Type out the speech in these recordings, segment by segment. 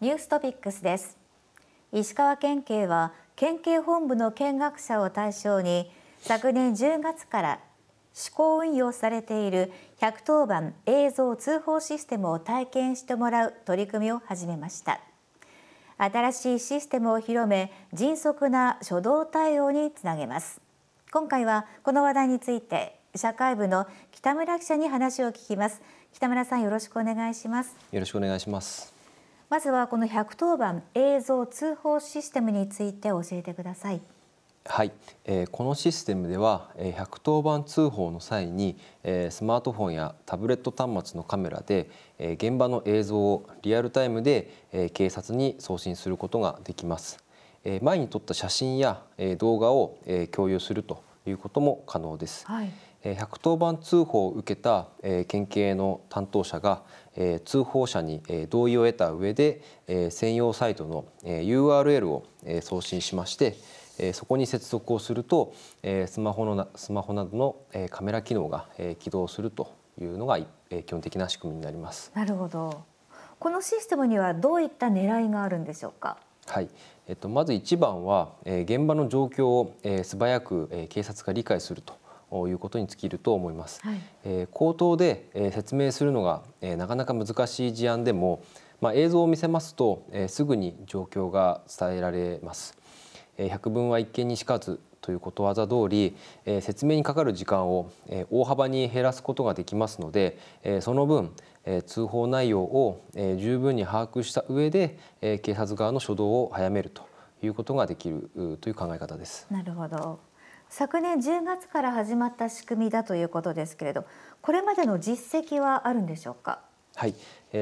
ニューストピックスです。石川県警は県警本部の見学者を対象に昨年10月から試行運用されている110番映像通報システムを体験してもらう取り組みを始めました。新しいシステムを広め迅速な初動対応につなげます。今回はこの話題について社会部の北村記者に話を聞きます。北村さんよろしくお願いします。よろしくお願いします。まずはこの110番映像通報システムについて教えてください。はい、えー、このシステムでは、えー、110番通報の際に、えー、スマートフォンやタブレット端末のカメラで、えー、現場の映像をリアルタイムで、えー、警察に送信することができます、えー、前に撮った写真や、えー、動画を、えー、共有するということも可能です、はい110番通報を受けた県警の担当者が通報者に同意を得た上で専用サイトの URL を送信しましてそこに接続をするとスマホのスマホなどのカメラ機能が起動するというのが基本的な仕組みになります。なるほど。このシステムにはどういった狙いがあるんでしょうか？はい、えっと、まず一番は、え現場の状況を、え素早く、え警察が理解するということに尽きると思います。はい、え口頭で、え説明するのが、えなかなか難しい事案でも、まあ、映像を見せますと、えすぐに状況が伝えられます。え百聞は一見にしかずということわざ通り、えー、説明にかかる時間を、えー、大幅に減らすことができますので、えー、その分、えー、通報内容を、えー、十分に把握した上で、えー、警察側の初動を早めるということができるという考え方です。なるほど。昨年10月から始まった仕組みだということですけれどこれまでの実績はあるんでしょうか？はい、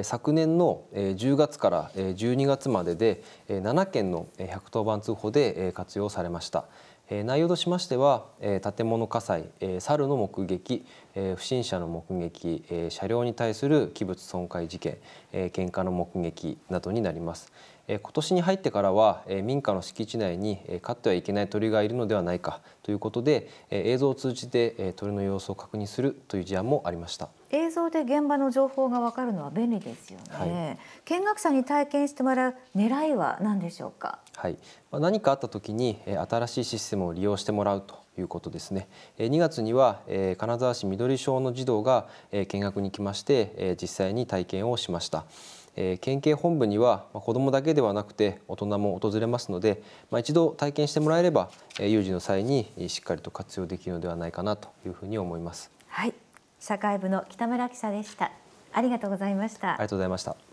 昨年の10月から12月までで7件の110番通報で活用されました。内容としましては建物火災猿の目撃不審者の目撃車両に対する器物損壊事件喧嘩の目撃などになります今年に入ってからは民家の敷地内に飼ってはいけない鳥がいるのではないかということで映像を通じて鳥の様子を確認するという事案もありました映像で現場の情報がわかるのは便利ですよね、はい、見学者に体験してもらう狙いは何でしょうか？はい、何かあった時に新しいシステムを利用してもらうということですね。2月には金沢市緑小の児童が見学に来まして実際に体験をしました。県警本部には子どもだけではなくて大人も訪れますので、まあ、一度体験してもらえれば有事の際にしっかりと活用できるのではないかなというふうに思います。はい、社会部の北村記者でした。ありがとうございました。